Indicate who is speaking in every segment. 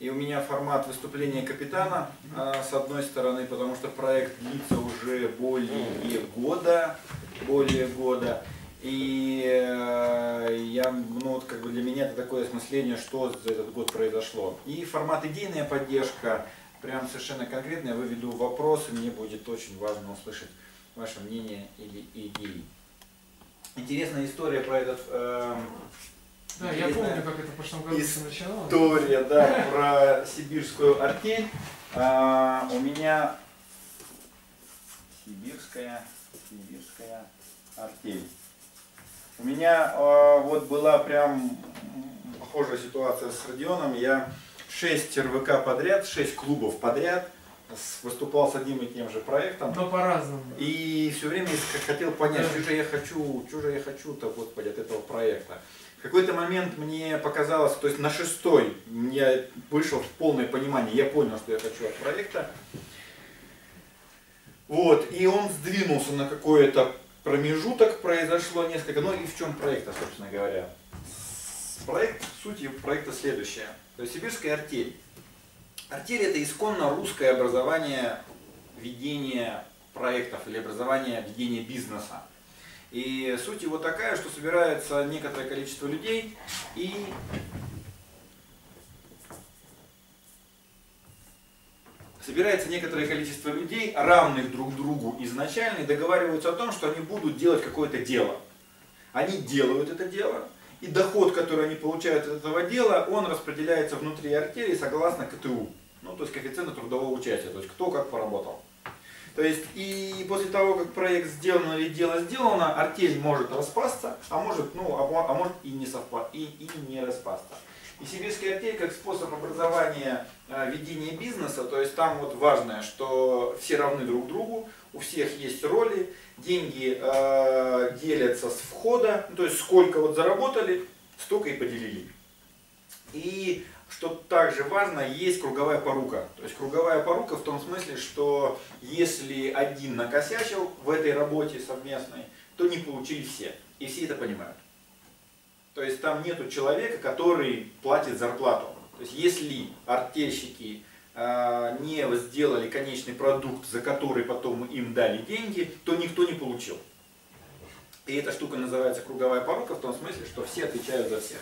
Speaker 1: И у меня формат выступления капитана, а, с одной стороны, потому что проект длится уже более года, более года. И э, я, ну, вот, как бы для меня это такое осмысление, что за этот год произошло. И формат идейная поддержка, прям совершенно конкретно, я выведу вопросы, мне будет очень важно услышать ваше мнение или идеи. Интересная история про этот... Э,
Speaker 2: да, я помню, как это в прошлом году все начиналось.
Speaker 1: История, да, про сибирскую артель. А, у меня сибирская, сибирская артель. У меня э, вот была прям похожая ситуация с Родионом. Я 6 РВК подряд, 6 клубов подряд выступал с одним и тем же проектом.
Speaker 2: Но по-разному.
Speaker 1: И все время хотел понять, что же я хочу, что же я хочу-то, господи, от этого проекта. В какой-то момент мне показалось, то есть на шестой я вышел в полное понимание, я понял, что я хочу от проекта. Вот, и он сдвинулся на какое-то промежуток произошло несколько, ну и в чем проект, собственно говоря. Проект, суть проекта следующая. То есть сибирская артель. Артель это исконно русское образование ведения проектов или образование ведения бизнеса. И суть его такая, что собирается некоторое количество людей и собирается некоторое количество людей, равных друг другу изначально, и договариваются о том, что они будут делать какое-то дело. Они делают это дело, и доход, который они получают от этого дела, он распределяется внутри артели согласно КТУ, ну, то есть коэффициенту трудового участия, то есть кто как поработал. То есть и после того, как проект сделан или дело сделано, артель может распасться, а может, ну, а, а может и не совпасть, и, и не распасться. И сибирская артель как способ образования э, ведения бизнеса, то есть там вот важное, что все равны друг другу, у всех есть роли, деньги э, делятся с входа, то есть сколько вот заработали, столько и поделили. И что также важно, есть круговая порука. То есть круговая порука в том смысле, что если один накосячил в этой работе совместной, то не получили все. И все это понимают. То есть там нету человека, который платит зарплату. То есть если артельщики э, не сделали конечный продукт, за который потом им дали деньги, то никто не получил. И эта штука называется круговая порука в том смысле, что все отвечают за всех.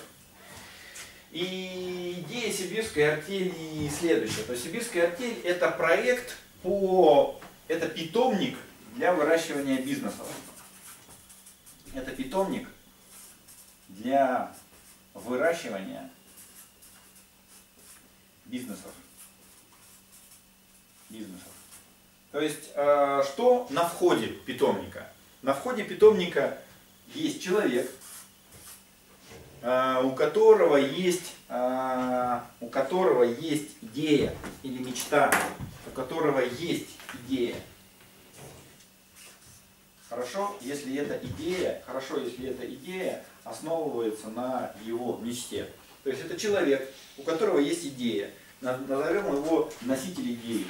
Speaker 1: И идея сибирской артели следующая. То есть сибирская артель это проект по... Это питомник для выращивания бизнесов. Это питомник для выращивания бизнесов. бизнесов. То есть, э, что на входе питомника? На входе питомника есть человек, у которого есть, э, у которого есть идея или мечта, у которого есть идея. Хорошо, если эта идея, хорошо, если эта идея основывается на его мечте. То есть это человек, у которого есть идея. Назовем его носитель идеи.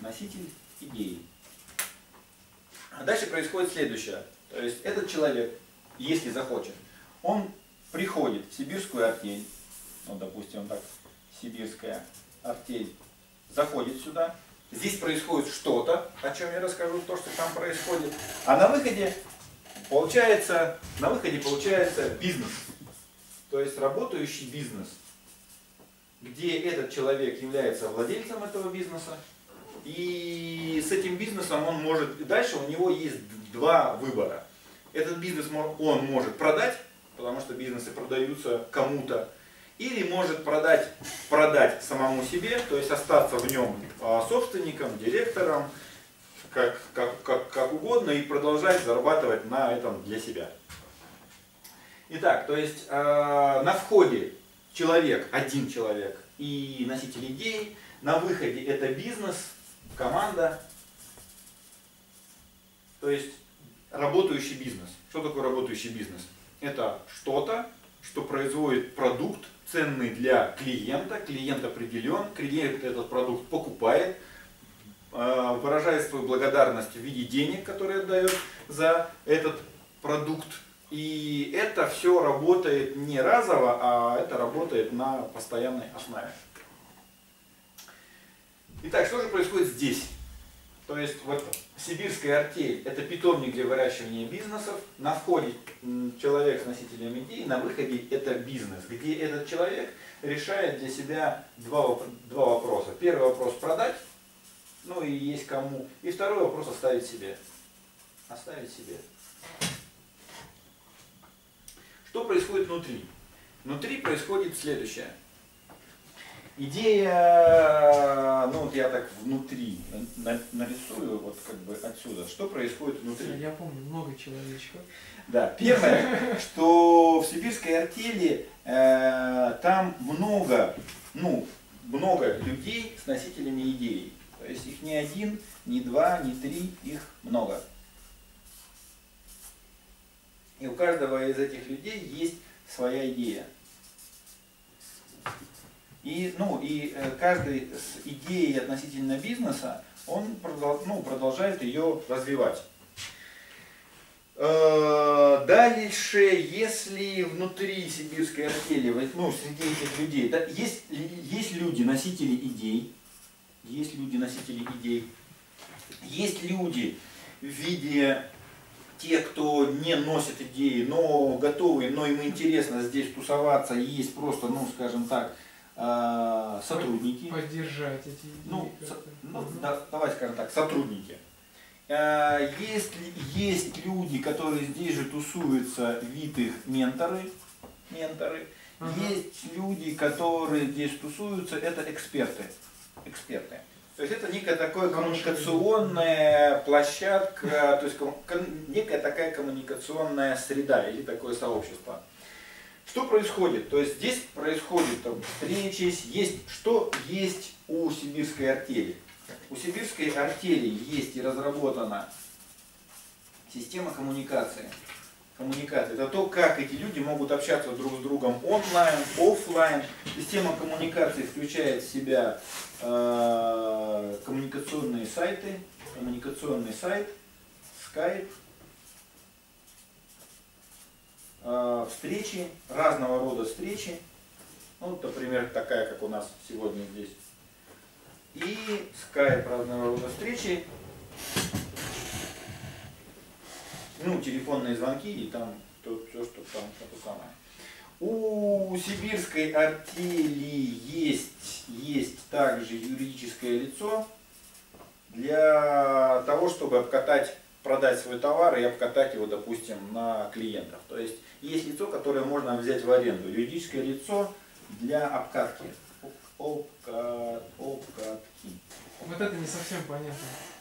Speaker 1: Носитель идеи. А дальше происходит следующее. То есть этот человек, если захочет, он приходит в сибирскую артель, ну, допустим, так, сибирская артель, заходит сюда, здесь происходит что-то, о чем я расскажу, то, что там происходит, а на выходе Получается, на выходе получается бизнес. То есть работающий бизнес, где этот человек является владельцем этого бизнеса. И с этим бизнесом он может, дальше у него есть два выбора. Этот бизнес он может продать, потому что бизнесы продаются кому-то, или может продать, продать самому себе, то есть остаться в нем а, собственником, директором, как, как, как, как угодно и продолжать зарабатывать на этом для себя. Итак, то есть э, на входе человек, один человек и носитель идей, на выходе это бизнес, команда, то есть работающий бизнес. Что такое работающий бизнес? Это что-то, что производит продукт, ценный для клиента, клиент определен, клиент этот продукт покупает, Э, выражает свою благодарность в виде денег, которые отдает за этот продукт. И это все работает не разово, а это работает на постоянной основе. Итак, что же происходит здесь? То есть вот сибирская артель – это питомник для выращивания бизнесов. На входе человек с носителем идеи, на выходе это бизнес, где этот человек решает для себя два, два вопроса. Первый вопрос – продать, ну и есть кому. И второй вопрос – оставить себе. Оставить себе. Что происходит внутри? Внутри происходит следующее. Идея, я так внутри нарисую, вот как бы отсюда, что происходит внутри.
Speaker 2: Я помню, много человечков.
Speaker 1: Да, первое, что в сибирской артели э, там много, ну, много людей с носителями идей. То есть их не один, не два, не три, их много. И у каждого из этих людей есть своя идея. И, ну, и э, каждый с идеей относительно бизнеса, он ну, продолжает ее развивать. Э, дальше, если внутри сибирской артели, ну, среди этих людей, да, есть, есть люди, носители идей, есть люди, носители идей, есть люди в виде те, кто не носит идеи, но готовы, но им интересно здесь тусоваться, есть просто, ну, скажем так, а, сотрудники.
Speaker 2: Поддержать эти идеи.
Speaker 1: Ну, со, ну да, давайте скажем так, сотрудники. А, есть, есть люди, которые здесь же тусуются, вид их менторы, менторы. Ага. Есть люди, которые здесь тусуются, это эксперты. Эксперты. То есть это некая такая коммуникационная площадка, то есть некая такая коммуникационная среда или такое сообщество. Что происходит? То есть здесь происходит там, встречи, есть, что есть у сибирской артели. У сибирской артели есть и разработана система коммуникации. Коммуникация. Это то, как эти люди могут общаться друг с другом онлайн, офлайн. Система коммуникации включает в себя Э, коммуникационные сайты, коммуникационный сайт, Skype, э, встречи, разного рода встречи. Ну, например, такая, как у нас сегодня здесь. И Skype разного рода встречи. Ну, телефонные звонки и там то, все, что там, это самое. У сибирской артели есть, есть также юридическое лицо для того, чтобы обкатать, продать свой товар и обкатать его, допустим, на клиентов. То есть есть лицо, которое можно взять в аренду. Юридическое лицо для обкатки. Обкат, обкатки.
Speaker 2: Вот это не совсем понятно.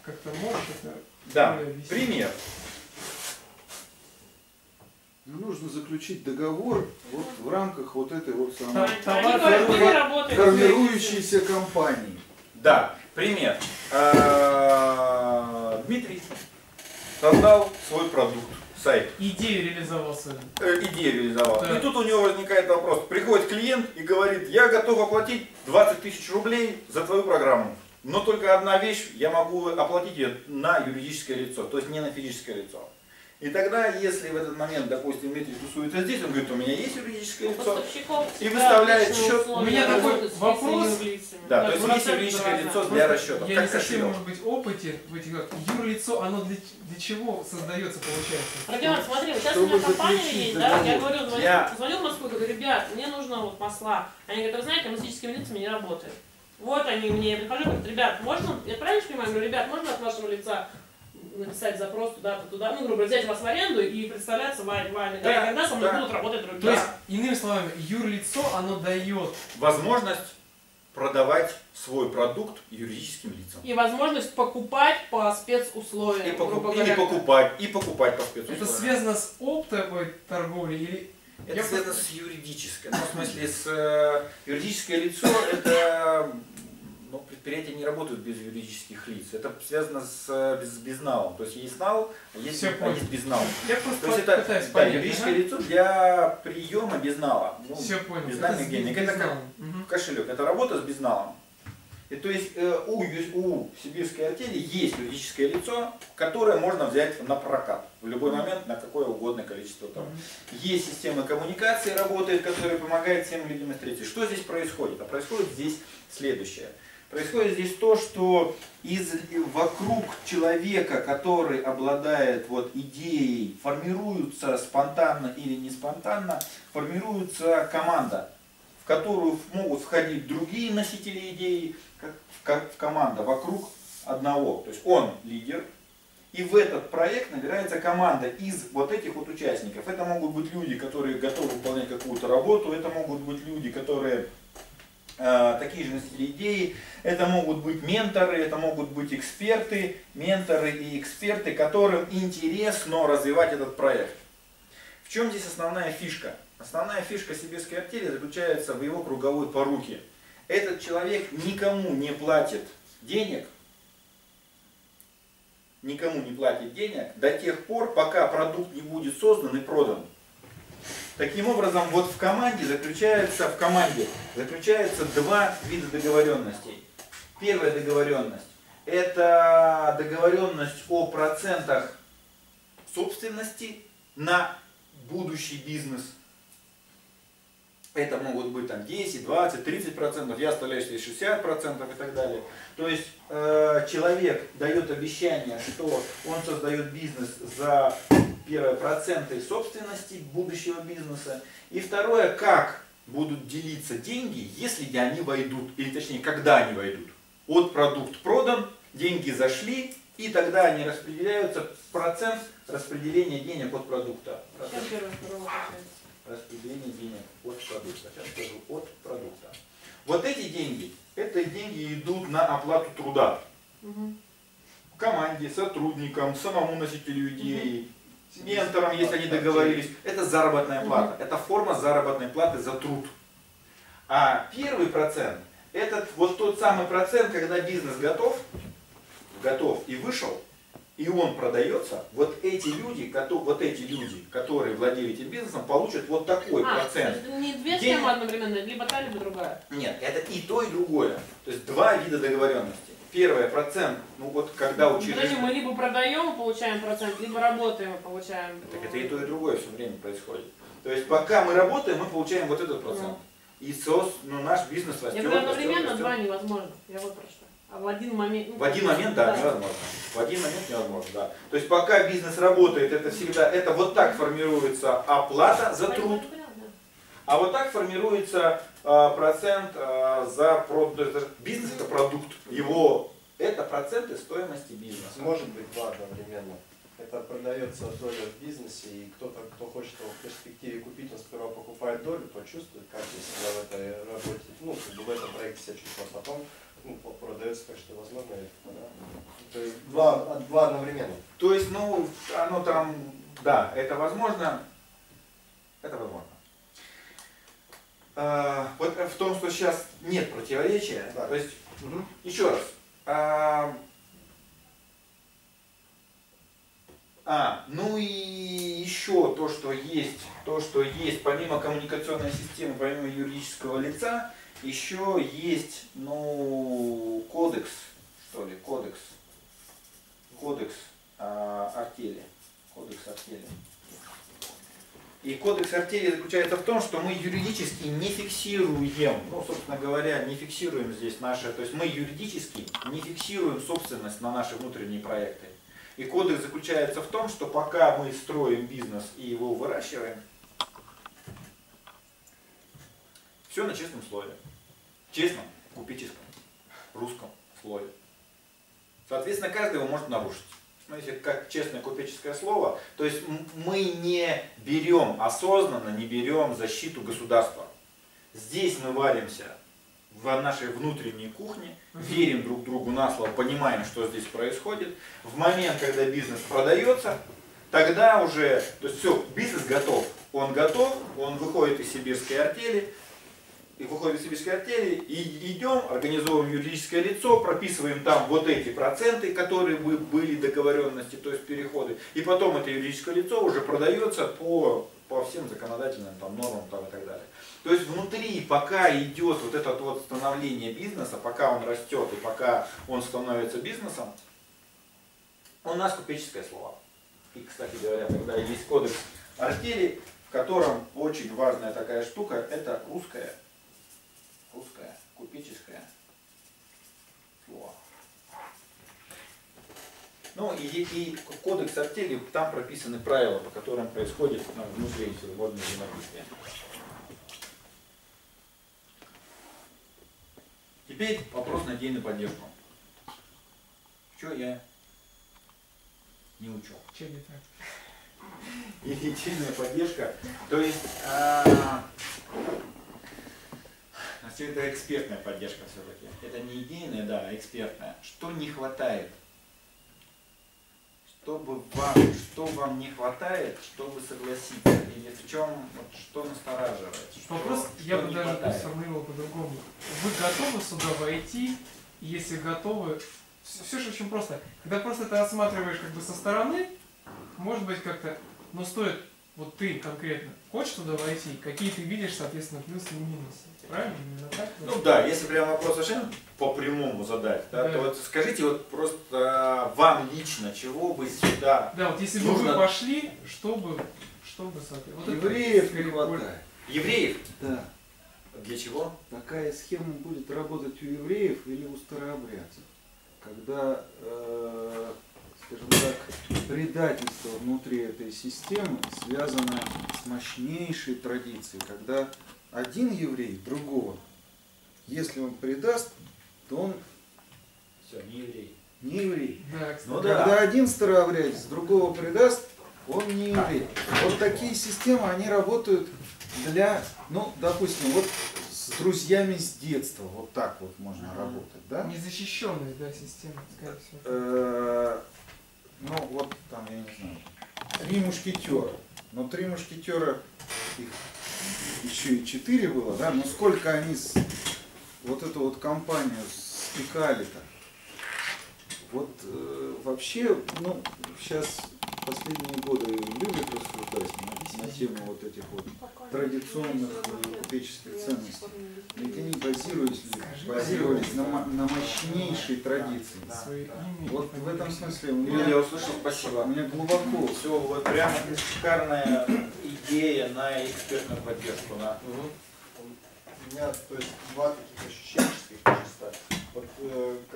Speaker 2: Как-то можешь это
Speaker 1: Да, пример.
Speaker 3: Ну, нужно заключить договор вот в рамках вот этой вот самой
Speaker 1: формирующейся компании. Да, пример. А, Дмитрий создал свой продукт, сайт.
Speaker 2: Идею реализовал свою.
Speaker 1: Э, идею реализовал. Да. И тут у него возникает вопрос. Приходит клиент и говорит, я готов оплатить 20 тысяч рублей за твою программу. Но только одна вещь, я могу оплатить ее на юридическое лицо, то есть не на физическое лицо. И тогда, если в этот момент, допустим, Дмитрий тусуется здесь, он говорит, у меня есть юридическое лицо, и выставляет счет.
Speaker 2: У меня такой вопрос.
Speaker 1: Да, то есть есть юридическое лицо для расчета.
Speaker 2: Я не совсем, может быть, опытен в этих юрлицо, оно для, для чего создается, получается?
Speaker 4: Родион, смотри, вот сейчас у меня компания есть, да, я говорю, звоню в Москву, говорю, ребят, мне нужно вот масла. Они говорят, вы знаете, мы с физическими лицами не работаем. Вот они мне, я прихожу, говорят, ребят, можно, я правильно понимаю, говорю, ребят, можно от вашего лица написать запрос туда-то, туда, ну, грубо говоря, взять вас в аренду и представляться вами, вами да, да, и тогда со мной да. будут работать другие.
Speaker 2: То есть, иными словами, юрлицо, оно дает
Speaker 1: возможность продавать свой продукт юридическим лицам.
Speaker 4: И возможность покупать по спецусловиям.
Speaker 1: И, покуп... и покупать, и покупать по спецусловиям.
Speaker 2: Это связано с оптовой торговлей или
Speaker 1: это Я связано просто... с юридической. Ну, в смысле, с э, юридическое лицо это но предприятия не работают без юридических лиц. Это связано с, с безналом. То есть есть нал, а есть, а есть безнал.
Speaker 2: Я просто
Speaker 1: То есть это да, юридическое ага. лицо для приема безнала.
Speaker 2: Ну, Все понял.
Speaker 1: Безнальных денег. Это как угу. кошелек. Это работа с безналом. И то есть э, у, у сибирской артели есть юридическое лицо, которое можно взять на прокат в любой момент на какое угодно количество товаров. Есть система коммуникации работает, которая помогает всем людям встретиться. Что здесь происходит? А происходит здесь следующее Происходит здесь то, что из, вокруг человека, который обладает вот идеей, формируется спонтанно или не спонтанно, формируется команда, в которую могут входить другие носители идеи, как в команда вокруг одного. То есть он лидер, и в этот проект набирается команда из вот этих вот участников. Это могут быть люди, которые готовы выполнять какую-то работу, это могут быть люди, которые такие же носители идеи, это могут быть менторы, это могут быть эксперты, менторы и эксперты, которым интересно развивать этот проект. В чем здесь основная фишка? Основная фишка сибирской артели заключается в его круговой поруке. Этот человек никому не платит денег, никому не платит денег до тех пор, пока продукт не будет создан и продан. Таким образом, вот в команде заключается, в команде заключается два вида договоренностей. Первая договоренность – это договоренность о процентах собственности на будущий бизнес – это могут быть там 10, 20, 30 процентов, я оставляю себе 60 процентов и так далее. То есть э, человек дает обещание, что он создает бизнес за первое проценты собственности будущего бизнеса. И второе, как будут делиться деньги, если они войдут, или точнее, когда они войдут. Вот продукт продан, деньги зашли, и тогда они распределяются процент распределения денег от продукта. Процент распределение денег от продукта. Сейчас скажу от продукта. Вот эти деньги, это деньги идут на оплату труда. Угу. Команде, сотрудникам, самому носителю идеи, угу. Менторам, если они договорились. Это заработная плата. Это форма заработной платы за труд. А первый процент, это вот тот самый процент, когда бизнес готов, готов и вышел, и он продается, вот эти люди, вот эти люди, которые владеют этим бизнесом, получат вот такой а, процент.
Speaker 4: Это не две День... схемы одновременно, либо та, либо другая.
Speaker 1: Нет, это и то, и другое. То есть два вида договоренности. Первое, процент, ну вот когда учреждение...
Speaker 4: мы либо продаем и получаем процент, либо работаем и получаем...
Speaker 1: Так это и то, и другое все время происходит. То есть пока мы работаем, мы получаем вот этот процент. Ну. И сос, ну, наш бизнес растет.
Speaker 4: Я говорю, одновременно два невозможно. Я вот про что. А в один момент... Ну,
Speaker 1: в один момент, да, да, невозможно. В один момент невозможно, да. То есть пока бизнес работает, это всегда, это вот так формируется оплата за труд. А вот так формируется процент а, за продукт. Бизнес это продукт. Его это проценты стоимости бизнеса.
Speaker 5: Может быть два одновременно. Это продается доля в бизнесе, и кто-то, кто хочет его в перспективе купить, он сперва покупает долю, почувствует, как себя в этой работе, ну, как бы в этом проекте себя чувствует, а потом ну, продается, так что возможно это, да? То есть два, два одновременно.
Speaker 1: То есть, ну, оно там, да, это возможно, это возможно. А, вот в том, что сейчас нет противоречия, да. то есть, угу. еще раз, а, а, ну и еще то, что есть, то, что есть, помимо коммуникационной системы, помимо юридического лица, еще есть, ну, кодекс, что ли, кодекс, кодекс э, артели, кодекс артели. И кодекс артели заключается в том, что мы юридически не фиксируем, ну, собственно говоря, не фиксируем здесь наши, то есть мы юридически не фиксируем собственность на наши внутренние проекты. И кодекс заключается в том, что пока мы строим бизнес и его выращиваем, все на честном слове честном, купеческом, русском слове. Соответственно, каждый его может нарушить. Если как честное купеческое слово, то есть мы не берем осознанно, не берем защиту государства. Здесь мы варимся в нашей внутренней кухне, верим друг другу на слово, понимаем, что здесь происходит. В момент, когда бизнес продается, тогда уже, то есть все, бизнес готов. Он готов, он выходит из сибирской артели, и выходит из сибирской артели, и идем, организовываем юридическое лицо, прописываем там вот эти проценты, которые были договоренности, то есть переходы, и потом это юридическое лицо уже продается по, по всем законодательным там, нормам там, и так далее. То есть внутри, пока идет вот это вот становление бизнеса, пока он растет и пока он становится бизнесом, у нас купеческое слово. И, кстати говоря, когда есть кодекс артели, в котором очень важная такая штука, это русское, купеческое слово. Ну и, и кодекс артели, там прописаны правила, по которым происходит ну, внутри всевозможные взаимодействия. Теперь вопрос надеи на поддержку. Что я не учел?
Speaker 2: Чем не так?
Speaker 1: Или поддержка. То есть а, все это экспертная поддержка все-таки. Это не идейная, да, а экспертная. Что не хватает? Чтобы вам, что вам не хватает, чтобы согласиться? Или в чем, вот, что настораживает? Что,
Speaker 2: Вопрос
Speaker 1: что
Speaker 2: я бы даже сформулировал по-другому. Вы готовы сюда войти? Если готовы, все, все же очень просто. Когда просто ты осматриваешь как бы со стороны, может быть как-то, но стоит вот ты конкретно хочешь туда войти, какие ты видишь, соответственно, плюсы и минусы. Правильно? Именно
Speaker 1: так? Ну да, если прям вопрос совершенно по прямому задать, да, да. то вот скажите вот просто а, вам лично, чего бы сюда
Speaker 2: Да, вот если бы нужно... вы пошли, чтобы, чтобы.
Speaker 3: Вот Евреев не хватает.
Speaker 1: Евреев?
Speaker 3: Да.
Speaker 1: Для чего?
Speaker 3: Такая схема будет работать у евреев или у старообрядцев. Когда э, скажем так, предательство внутри этой системы связано с мощнейшей традицией, когда один еврей другого, если он предаст, то он
Speaker 1: все, не еврей.
Speaker 3: Не еврей.
Speaker 2: Да,
Speaker 3: Но ну когда да. один старообрядец другого предаст, он не еврей. Вот такие системы, они работают для, ну, допустим, вот с друзьями с детства, вот так вот можно работать, да?
Speaker 2: Незащищенная, да, система, скорее всего.
Speaker 3: Э, ну вот там, я не знаю, три мушкетера. Но три мушкетера, их еще и четыре было, да, но сколько они с, вот эту вот компанию спекали-то. Вот э, вообще, ну, сейчас последние годы любят рассуждать на, на тему вот этих вот традиционных европейских ценностей. Ведь они базируются, базировались на, на мощнейшей традиции. Вот в этом смысле у
Speaker 1: меня, я услышал, спасибо.
Speaker 3: У меня глубоко.
Speaker 1: Все, вот прямо шикарная идея на экспертную поддержку. На...
Speaker 5: У меня то есть, два таких э,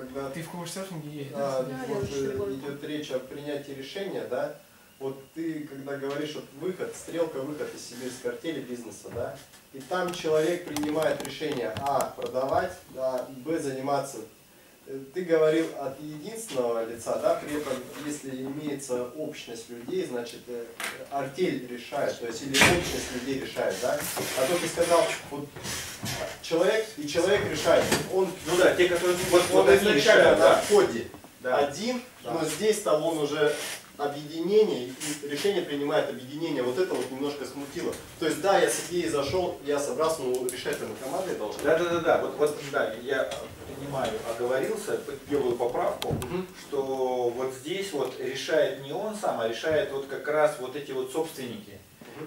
Speaker 5: когда
Speaker 2: ты в коучсерфинге есть,
Speaker 5: да? да вот, э, идет речь о принятии решения, да, вот ты, когда говоришь, вот выход, стрелка выход из сибирской артели бизнеса, да, и там человек принимает решение, а, продавать, а, б, заниматься. Э, ты говорил от единственного лица, да, при этом, если имеется общность людей, значит, э, артель решает, то есть или общность людей решает, да, а то ты сказал, вот, человек и человек решает, он,
Speaker 1: ну да, те, которые,
Speaker 5: вот, он изначально решают, на входе да. один, да. но здесь там он уже объединение, и решение принимает объединение, вот это вот немножко смутило. То есть, да, я с идеей зашел, я собрался, ну, решать это командой должны.
Speaker 1: Да, да, да, да, вот, вот, да, я понимаю, оговорился, делаю поправку, угу. что вот здесь вот решает не он сам, а решает вот как раз вот эти вот собственники.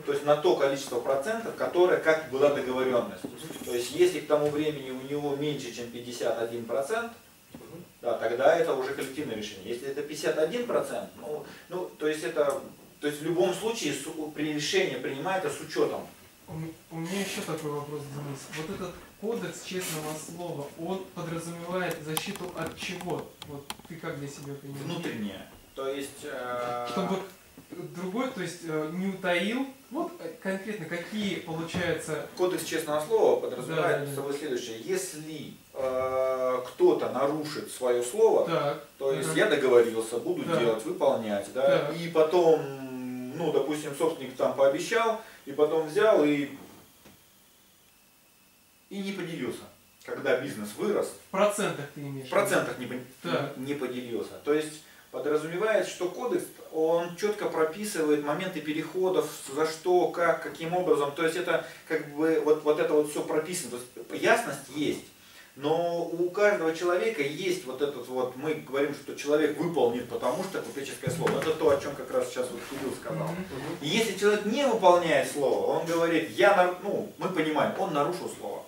Speaker 1: То есть на то количество процентов, которое как была договоренность. То есть если к тому времени у него меньше, чем 51 процент, да, тогда это уже коллективное решение. Если это 51%, ну, ну то есть это, то есть в любом случае при решении принимается с учетом.
Speaker 2: У меня еще такой вопрос, Денис. Вот этот кодекс честного слова, он подразумевает защиту от чего? Вот ты как для себя понимаешь?
Speaker 1: Внутреннее. То есть... Э...
Speaker 2: Чтобы другой, то есть э, не утаил. Вот э, конкретно какие получается...
Speaker 1: Кодекс честного слова подразумевает да, да, собой следующее. Если э, кто-то нарушит свое слово, так, то есть да. я договорился, буду да. делать, выполнять, да, да, и потом, ну, допустим, собственник там пообещал, и потом взял и, и не поделился. Когда бизнес вырос.
Speaker 2: В процентах ты имеешь?
Speaker 1: В процентах не, не поделился. То есть подразумевает, что кодекс, он четко прописывает моменты переходов, за что, как, каким образом. То есть это как бы вот, вот это вот все прописано. То есть ясность есть. Но у каждого человека есть вот этот вот, мы говорим, что человек выполнит, потому что купеческое слово. Это то, о чем как раз сейчас вот Кирилл сказал. И если человек не выполняет слово, он говорит, я, ну, мы понимаем, он нарушил слово.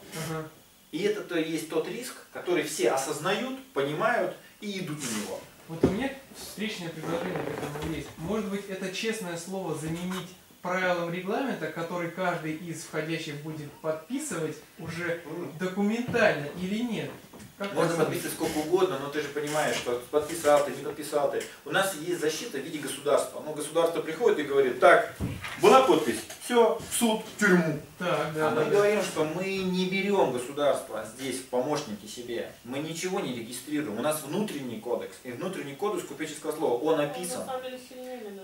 Speaker 1: И это то есть тот риск, который все осознают, понимают и идут на него.
Speaker 2: Вот у меня встречное предложение к этому есть. Может быть, это честное слово заменить правилам регламента, который каждый из входящих будет подписывать уже документально или нет. Как
Speaker 1: Можно
Speaker 2: это?
Speaker 1: подписывать сколько угодно, но ты же понимаешь, что подписал ты, не подписал ты. У нас есть защита в виде государства. Ну, государство приходит и говорит, так, была подпись, все, в суд, в тюрьму.
Speaker 2: Так, да,
Speaker 1: А мы
Speaker 2: да, да.
Speaker 1: говорим, что мы не берем государство здесь в помощники себе. Мы ничего не регистрируем. У нас внутренний кодекс. И внутренний кодекс купеческого слова, он
Speaker 4: На
Speaker 1: описан.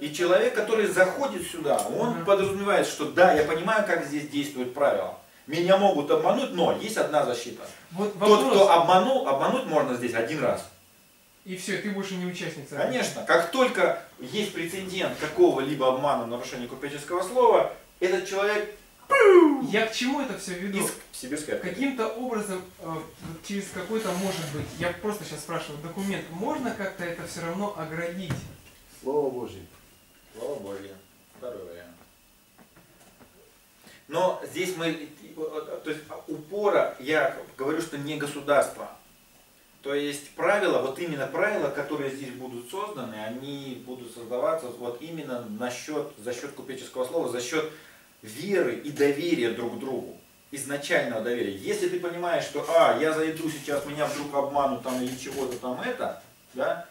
Speaker 1: И человек, который заходит сюда, он подразумевает, что да, я понимаю, как здесь действуют правила. Меня могут обмануть, но есть одна защита.
Speaker 2: Вот
Speaker 1: Тот,
Speaker 2: вопрос.
Speaker 1: кто обманул, обмануть можно здесь один раз.
Speaker 2: И все, ты больше не участница.
Speaker 1: Конечно, как только есть прецедент какого-либо обмана, нарушения купеческого слова, этот человек
Speaker 2: Я к чему это все веду?
Speaker 1: из.
Speaker 2: Каким-то образом, э, через какой-то, может быть, я просто сейчас спрашиваю, документ, можно как-то это все равно оградить?
Speaker 5: Слово Божье.
Speaker 1: Слава Богу. Второй вариант. Но здесь мы, то есть упора, я говорю, что не государство. То есть правила, вот именно правила, которые здесь будут созданы, они будут создаваться вот именно насчет, за счет купеческого слова, за счет веры и доверия друг к другу. Изначального доверия. Если ты понимаешь, что, а, я зайду сейчас, меня вдруг обманут там или чего-то там это, да,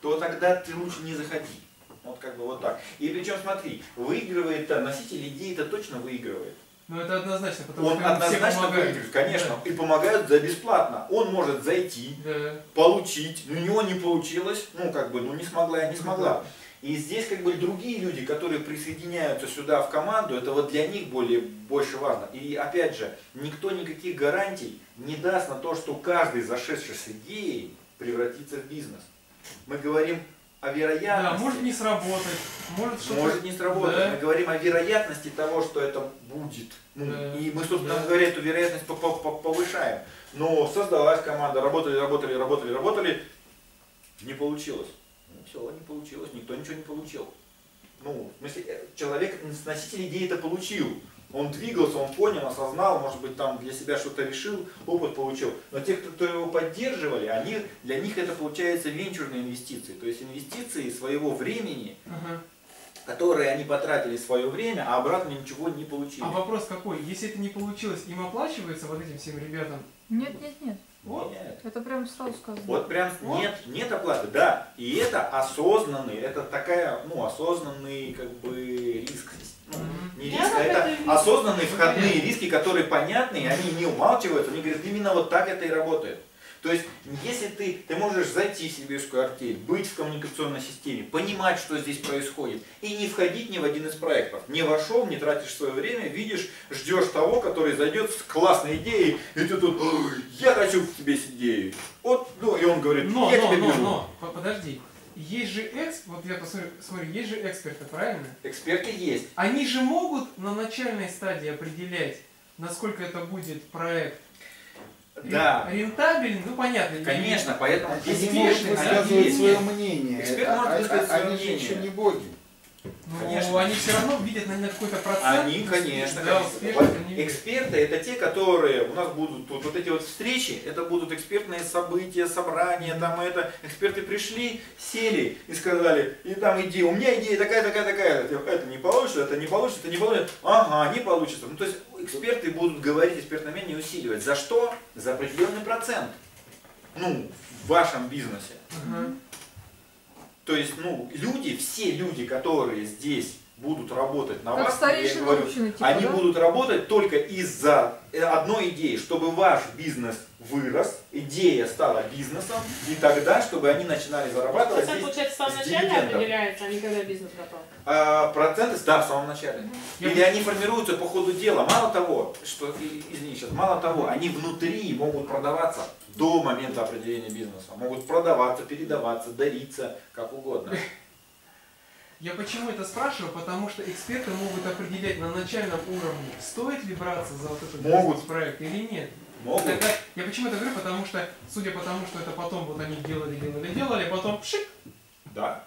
Speaker 1: то тогда ты лучше не заходи. Вот как бы вот так. И причем смотри, выигрывает носитель идеи это точно выигрывает.
Speaker 2: Ну это однозначно, потому
Speaker 1: Он
Speaker 2: что
Speaker 1: однозначно выигрывает, конечно. И помогают за бесплатно. Он может зайти,
Speaker 2: Да. да.
Speaker 1: получить, у него не получилось, ну как бы, ну не смогла, я не смогла. И здесь как бы другие люди, которые присоединяются сюда в команду, это вот для них более, больше важно. И опять же, никто никаких гарантий не даст на то, что каждый зашедший с идеей превратится в бизнес. Мы говорим о
Speaker 2: Да,
Speaker 1: вероятности.
Speaker 2: может не сработать, может что-то...
Speaker 1: Может не сработать.
Speaker 2: Да.
Speaker 1: Мы говорим о вероятности того, что это будет. Ну,
Speaker 2: Да.
Speaker 1: И мы, собственно
Speaker 2: Да.
Speaker 1: говоря, эту вероятность по- по- по- повышаем. Но создалась команда, работали, работали, работали, работали, не получилось. Ну, все, не получилось, никто ничего не получил. Ну, в смысле, э, человек, носитель идеи это получил. Он двигался, он понял, осознал, может быть, там для себя что-то решил, опыт получил. Но те, кто, его поддерживали, они, для них это получается венчурные инвестиции. То есть инвестиции своего времени,
Speaker 2: Ага.
Speaker 1: которые они потратили свое время, а обратно ничего не получили.
Speaker 2: А вопрос какой? Если это не получилось, им оплачивается вот этим всем ребятам?
Speaker 6: Нет, нет, нет.
Speaker 2: Вот.
Speaker 1: Нет.
Speaker 6: Это прям сразу сказано.
Speaker 1: Вот прям
Speaker 2: Вот.
Speaker 1: нет, нет оплаты, да. И это осознанный, это такая, ну, осознанный как бы риск. Ну,
Speaker 2: Мгм.
Speaker 1: Не
Speaker 4: Я
Speaker 1: риск, а
Speaker 4: вот
Speaker 1: это осознанные входные риски, которые понятны, и они не умалчиваются, они говорят, именно вот так это и работает. То есть, если ты, ты можешь зайти в сибирскую артель, быть в коммуникационной системе, понимать, что здесь происходит, и не входить ни в один из проектов. Не вошел, не тратишь свое время, видишь, ждешь того, который зайдет с классной идеей, и ты тут, «Ой, я хочу к тебе с идеей. Вот, ну, и он говорит,
Speaker 2: Но,
Speaker 1: я
Speaker 2: но,
Speaker 1: тебя
Speaker 2: но,
Speaker 1: беру.
Speaker 2: но, по- подожди. Есть же экс, вот я посмотрю, смотрю, есть же эксперты, правильно?
Speaker 1: Эксперты есть.
Speaker 2: Они же могут на начальной стадии определять, насколько это будет проект
Speaker 1: Да,
Speaker 2: рентабелен, ну понятно. не-
Speaker 1: конечно, поэтому
Speaker 3: Они
Speaker 1: здесь
Speaker 3: могут
Speaker 1: есть.
Speaker 3: свое мнение.
Speaker 1: Эксперт
Speaker 3: А-
Speaker 1: может высказать
Speaker 3: а-
Speaker 1: свое
Speaker 3: Они же
Speaker 1: мнение.
Speaker 3: еще не боги.
Speaker 2: Ну,
Speaker 1: Конечно.
Speaker 2: они все равно видят на, какой-то процент.
Speaker 1: Они, конечно,
Speaker 2: да,
Speaker 1: конечно. Эксперты это те, которые у нас будут тут вот эти вот встречи, это будут экспертные события, собрания, там это. Эксперты пришли, сели и сказали, и там идея, у меня идея такая, такая, такая, это, это не получится, это не получится, это не получится, ага, не получится. Ну то есть эксперты будут говорить, экспертное мнение усиливать. За что? За определенный процент. Ну, в вашем бизнесе.
Speaker 2: Ага.
Speaker 1: То есть, ну, люди, все люди, которые здесь будут работать на
Speaker 6: Как
Speaker 1: вас, я говорю,
Speaker 6: общины, типа,
Speaker 1: они
Speaker 6: да?
Speaker 1: будут работать только из-за э, одной идеи, чтобы ваш бизнес вырос, идея стала бизнесом, и тогда, чтобы они начинали зарабатывать
Speaker 4: Процент, получается, в самом
Speaker 1: с
Speaker 4: начале определяется, а не когда бизнес готов.
Speaker 1: а, проценты, да, в самом начале.
Speaker 2: Я
Speaker 1: Или они формируются по ходу дела. Мало того, что, извини, сейчас, мало того, они внутри могут продаваться до момента определения бизнеса. Могут продаваться, передаваться, дариться, как угодно.
Speaker 2: Я почему это спрашиваю? Потому что эксперты могут определять на начальном уровне, стоит ли браться за вот этот
Speaker 1: Могут.
Speaker 2: проект или нет.
Speaker 1: Могут.
Speaker 2: Тогда, я почему это говорю? Потому что, судя по тому, что это потом вот они делали, делали, делали, потом пшик,
Speaker 1: Да.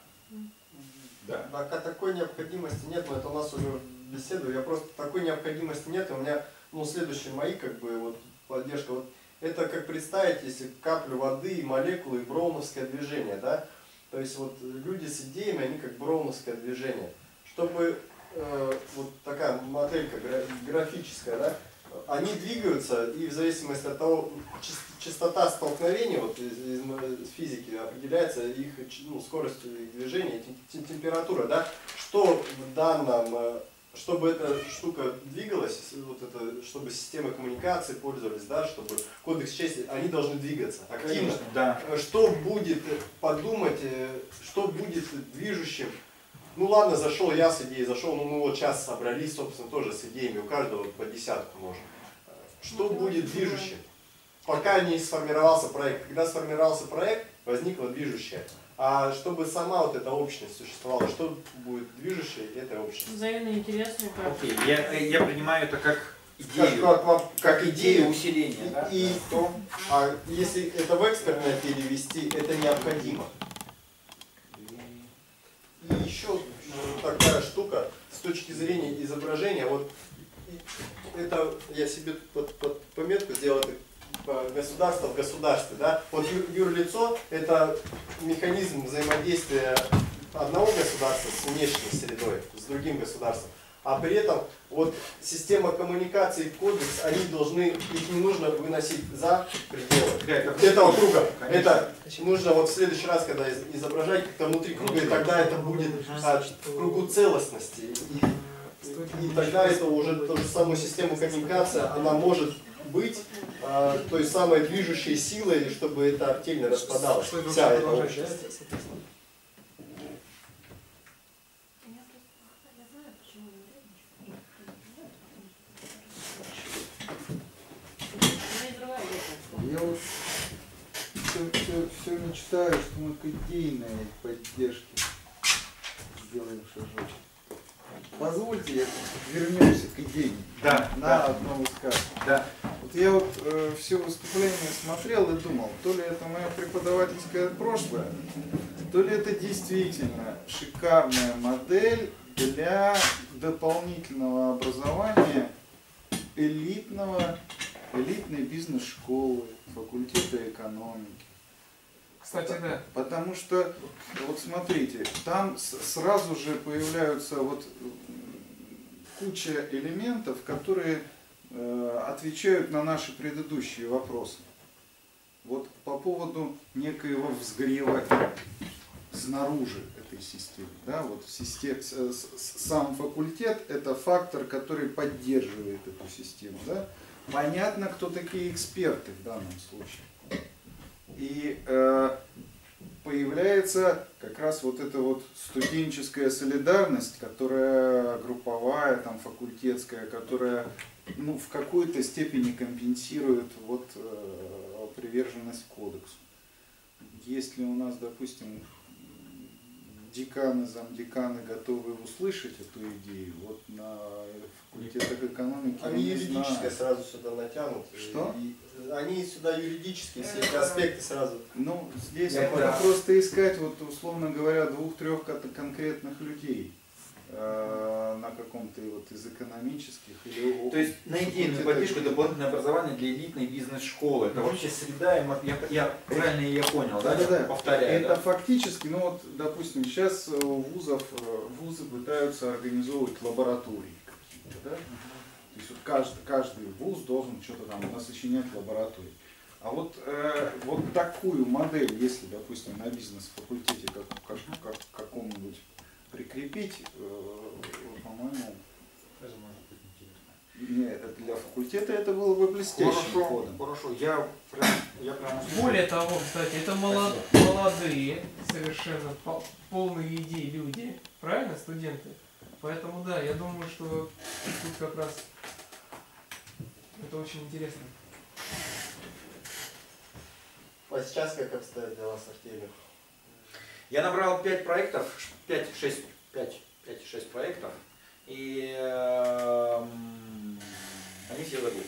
Speaker 1: Да.
Speaker 5: Пока такой необходимости нет, но это у нас уже беседу, я просто такой необходимости нет, и у меня, ну, следующие мои, как бы, вот, поддержка, вот, это как представить, если каплю воды и молекулы, и броуновское движение, да, то есть вот люди с идеями, они как броуновское движение. Чтобы э, вот такая моделька гра- графическая, да, они двигаются, и в зависимости от того, частота столкновения вот, из, из, из физики определяется их ну, скоростью движения, температура, да, что в данном, э, чтобы эта штука двигалась, вот это, чтобы системы коммуникации пользовались, да, чтобы кодекс чести, они должны двигаться активно. Конечно,
Speaker 1: да.
Speaker 5: Что будет подумать, э, что будет движущим ну ладно, зашел я с идеей, зашел, ну мы вот сейчас собрались, собственно, тоже с идеями, у каждого по десятку можно. Что будет движущим? Пока не сформировался проект. Когда сформировался проект, возникло движущее. А чтобы сама вот эта общность существовала, что будет движущее этой общности?
Speaker 4: Взаимно интересно.
Speaker 1: Окей, okay. я, я принимаю это как идею, как, как, как, идею усиления.
Speaker 5: И, да? и то, а если это в экспертное перевести, это необходимо. И еще такая штука с точки зрения изображения, вот это я себе под, под пометку сделал, государство в государстве. Да? Вот юрлицо – это механизм взаимодействия одного государства с внешней средой, с другим государством. А при этом вот система коммуникации, кодекс, они должны, их не нужно выносить за пределы этого круга. Это нужно вот в следующий раз, когда изображать как-то внутри круга, и тогда это будет а, в кругу целостности. И, и тогда это уже ту же самую систему коммуникации, она может быть а, той самой движущей силой, чтобы эта артель не распадалась. Вся эта общность.
Speaker 3: Я вот все, все, все мечтаю, что мы к идейной поддержке сделаем шажочек. Позвольте, вернемся к идее.
Speaker 1: Да,
Speaker 3: на
Speaker 1: да.
Speaker 3: одном из карт.
Speaker 1: Да.
Speaker 3: Вот я вот э, все выступления смотрел и думал, то ли это мое преподавательское прошлое, то ли это действительно шикарная модель для дополнительного образования элитного, элитной бизнес-школы, факультета экономики.
Speaker 2: Кстати, да.
Speaker 3: Потому что, вот смотрите, там сразу же появляются вот куча элементов, которые отвечают на наши предыдущие вопросы. Вот по поводу некоего взгрева снаружи этой системы. Да, вот систем, сам факультет это фактор, который поддерживает эту систему. Да? Понятно, кто такие эксперты в данном случае. И э, появляется как раз вот эта вот студенческая солидарность, которая групповая, там, факультетская, которая ну, в какой-то степени компенсирует вот, э, приверженность кодексу. Если у нас, допустим, деканы, замдеканы готовы услышать эту идею, вот на факультетах экономики.
Speaker 5: Они юридическое сразу сюда натянут.
Speaker 3: Что?
Speaker 5: И, они сюда юридические все эти аспекты сразу.
Speaker 3: Ну, здесь просто искать, вот условно говоря, двух-трех конкретных людей э, на каком-то вот из экономических или
Speaker 1: То есть найти на поддержку дополнительное образование для элитной бизнес-школы. Это вообще среда, я, я правильно я понял, да?
Speaker 3: Да, да,
Speaker 1: Повторяю.
Speaker 3: Это да? фактически, ну вот, допустим, сейчас у вузов, э, вузы пытаются организовывать лаборатории какие-то, да? То есть вот каждый, каждый вуз должен что-то там насочинять лаборатории. А вот, э, вот такую модель, если, допустим, на бизнес-факультете как, как, как, каком-нибудь прикрепить, э, по-моему, нет, для факультета это было бы блестящим
Speaker 1: хорошо,
Speaker 3: ходом.
Speaker 1: Хорошо, я прям, я прям...
Speaker 2: Более того, кстати, это молод, молодые, совершенно полные идей люди, правильно, студенты? Поэтому да, я думаю, что тут как раз это очень интересно.
Speaker 5: А сейчас как обстоят дела с артелью?
Speaker 1: Я набрал 5 проектов, 5-6 проектов, и э, они все зовут.